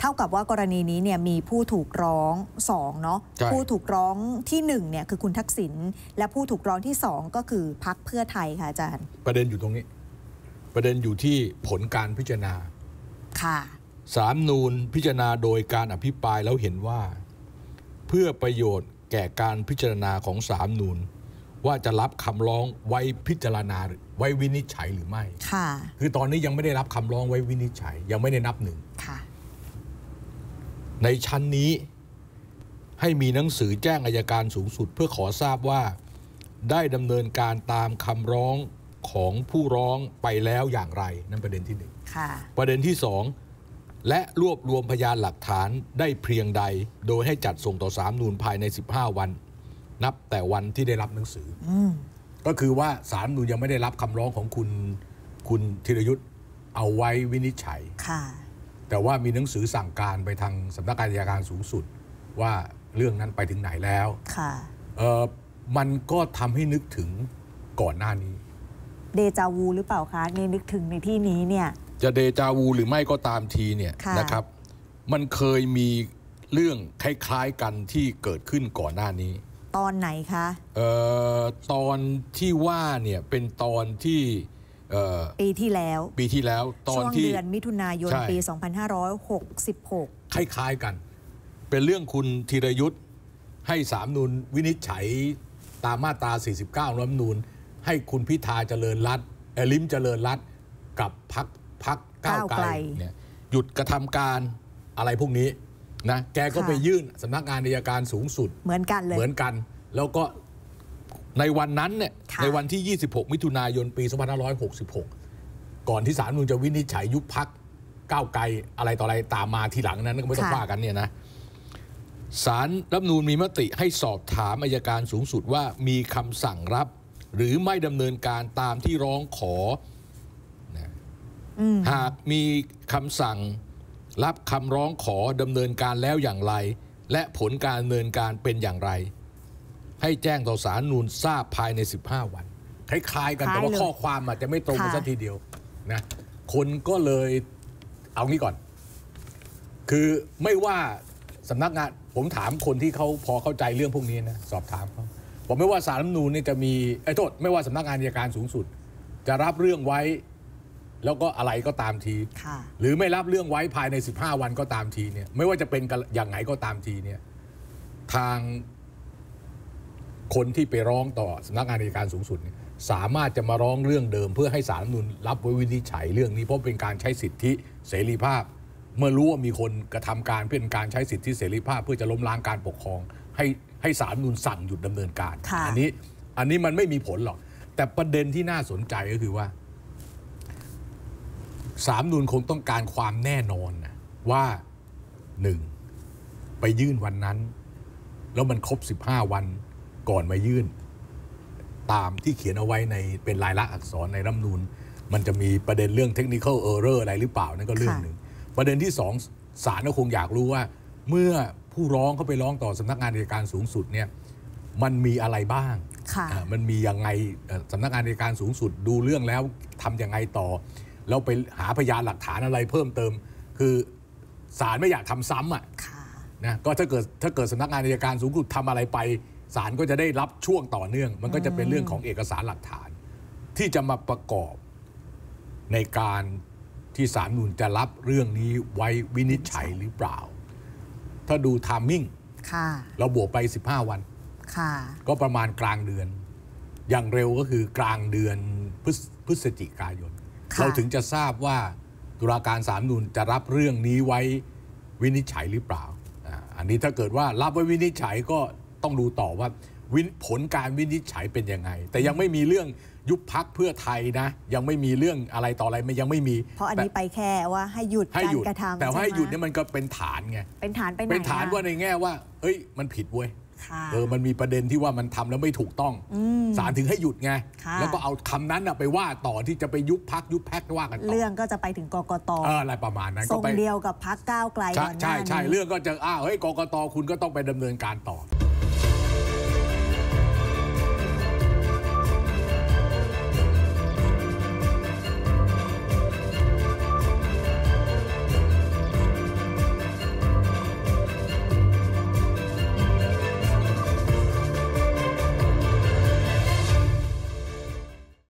เท่ากับว่ากรณีนี้เนี่ยมีผู้ถูกร้องสองเนาะใช่ผู้ถูกร้องที่หนึ่งเนี่ยคือคุณทักษิณและผู้ถูกร้องที่สองก็คือพักเพื่อไทยค่ะอาจารย์ ประเด็นอยู่ตรงนี้ ประเด็นอยู่ที่ผลการพิจารณาค่ะสามนูนพิจารณาโดยการอภิปรายแล้วเห็นว่า เพื่อประโยชน์แก่การพิจารณาของสามนูนว่าจะรับคำร้องไว้พิจารณาหรือไว้วินิจฉัยหรือไม่ ค่ะ คือตอนนี้ยังไม่ได้รับคำร้องไว้วินิจฉัย ยังไม่ได้นับหนึ่งค่ะ ในชั้นนี้ให้มีหนังสือแจ้งอายการสูงสุด เพื่อขอทราบว่า ได้ดำเนินการตามคำร้องของผู้ร้องไปแล้วอย่างไร นั่นประเด็นที่หนึ่งค่ะประเด็นที่สองและรวบรวมพยานหลักฐานได้เพียงใด โดยให้จัดส่งต่อสามนูนภายใน 15 วัน นับแต่วันที่ได้รับหนังสืออมก็คือว่าสามนูนยังไม่ได้รับคำร้องของคุณ คุณธีรยุทธ์เอาไว้วินิจฉัยค่ะ แต่ว่ามีหนังสือสั่งการไปทางสำนักงานอัยการสูงสุด ว่าเรื่องนั้นไปถึงไหนแล้วค่ะเออมันก็ทำให้นึกถึงก่อนหน้านี้ เดจาวูหรือเปล่าคะในนึกถึงในที่นี้เนี่ยจะเดจาวูหรือไม่ก็ตามทีเนี่ยค่ะนะครับ มันเคยมีเรื่องคล้ายๆกันที่เกิดขึ้นก่อนหน้านี้ ตอนไหนคะเอ่อตอนที่ว่าเนี่ยเป็นตอนที่เอ่อ ปีที่แล้ว ปีที่แล้วตอช่นวงที่เดือนมิถุนายนใช่ปี 2566 คล้ายๆกัน เป็นเรื่องคุณธีรยุทธ์ให้สามนูนวินิจฉัยตามมาตรา 49 รัฐธรรมนูญให้คุณพิธาเจริญรัตน์เอ่อลิมเจริญรัตน์กับพักพักก้าวก้าวไกไกลลเนี่ยหยุดกระทำการอะไรพวกนี้นะแกก็ค่ะไปยื่นสำนักงานอัยการสูงสุดเหมือนกันเลยเหมือนกัน แล้วก็ ในวันนั้นเนี่ยค่ะในวันที่ 26 มิถุนายนปี 2566 ก่อนที่ศาลรัฐธรรมนูญจะวินิจฉัยยุบพักก้าวไกลอะไรต่ออะไรตามมาทีหลังนั้นก็ไม่ต้องว่ากันเนี่ยนะศาลรัฐธรรมนูญมีมติให้สอบถามอายการสูงสุดว่ามีคำสั่งรับ หรือไม่ดำเนินการตามที่ร้องขออืมหากมีคำสั่งรับคำร้องขอดำเนินการแล้วอย่างไร และผลการดำเนินการเป็นอย่างไร ให้แจ้งต่อสารนูนทราบภายใน 15 วัน คล้ายๆ กันคล้ายแต่ว่าเลยข้อความอาจจะไม่ตรงกันค่ะสักทีเดียวนะคนก็เลยเอางี้ก่อน คือไม่ว่าสำนักงานผมถามคนที่เขาพอเข้าใจเรื่องพวกนี้นะสอบถามเขาบอกไม่ว่าสารรัฐธรรมนูญเนี่ยจะมีไอ้ยโทษไม่ว่าสำนักงานอัยการสูงสุด จะรับเรื่องไว้ แล้วก็อะไรก็ตามทีค่ะหรือไม่รับเรื่องไว้ภายใน 15 วันก็ตามทีเนี่ยไม่ว่าจะเป็นกันอย่างไงก็ตามทีเนี่ยทาง คนที่ไปร้องต่อสำนักงานอัยการสูงสุด สามารถจะมาร้องเรื่องเดิม เพื่อให้สารรัฐธรรมนูญรับไว้วินิจฉัยเรื่องนี้เพราะเป็นการใช้สิทธิเสรีภาพ เมื่อรู้ว่ามีคนกระทำการเป็นการใช้สิทธิเสรีภาพ เพื่อจะล้มล้างการปกครอง ให้ให้ศาลรัฐธรรมนูญสั่งหยุดดำเนินการ อันนี้อันนี้มันไม่มีผลหรอก แต่ประเด็นที่น่าสนใจก็คือว่าศาลรัฐธรรมนูญคงต้องการความแน่นอนนะว่าหนึ่งไปยื่นวันนั้น แล้วมันครบ 15 วัน ก่อนมายื่น ตามที่เขียนเอาไว้ในเป็นลายลักษณ์อักษรในรัฐธรรมนูญมันจะมีประเด็นเรื่อง technical error อะไรหรือเปล่านั่นก็เรื่องหนึ่ง ประเด็นที่สองศาลก็คงอยากรู้ว่า เมื่อผู้ร้องเขาไปร้องต่อสำนักงานอัยการสูงสุดเนี่ยมันมีอะไรบ้างค่ะอ่ามันมียังไงเอ่อสำนักงานอัยการสูงสุดดูเรื่องแล้วทำยังไงต่อ แล้วไปหาพยานหลักฐานอะไรเพิ่มเติม คือศาลไม่อยากทำซ้ำอะค่ะนะก็ถ้าเกิดถ้าเกิดสำนักงานอัยการสูงสุดทำอะไรไป ศาลก็จะได้รับช่วงต่อเนื่อง มันก็จะเป็นเรื่องของเอกสารหลักฐาน ที่จะมาประกอบในการที่ศาลนูนจะรับเรื่องนี้ไว้วินิจฉัยหรือเปล่า ถ้าดูทามมิ่งค่ะเราบวกไป 15 วันค่ะก็ประมาณกลางเดือน อย่างเร็วก็คือกลางเดือนพฤศพฤศจิกายนค่ะเราถึงจะทราบว่าตุลาการสามนูนจะรับเรื่องนี้ไว้วินิจฉัยหรือเปล่าอ่าอันนี้ถ้าเกิดว่ารับไว้วินิจฉัยก็ ต้องดูต่อว่าวินผลการวินิจฉัยเป็นยังไง แต่ยังไม่มีเรื่องยุบพักเพื่อไทยนะ ยังไม่มีเรื่องอะไรต่ออะไรมันยังไม่มี เพราะอันนี้แต่ไปแค่ว่าให้หยุดให้การหยุดกระทำแต่ว่าให้ช่ไมหยุดเนี่ยมันก็เป็นฐานไงเป็นฐานไปไหนเป็นฐานอะว่าในแง่ว่า เอ้ย มันผิดเว้ยค่ะเออมันมีประเด็นที่ว่ามันทำแล้วไม่ถูกต้องมศาลถึงให้หยุดไงค่ะแล้วก็เอาคำนั้นน่ะไปว่าต่อที่จะไปยุบพักยุบแพ็กว่ากันต่อเรื่องก็จะไปถึงกกตเอออะไรประมาณนั้นทก็รงไปเดียวกับพักก้าวไกลใช่ก่อนหน้าใช่ใช่นี้เรื่องก็จะอ้าวเฮ้ยกกตคุณก็ต้องไปดำเนินการต่อ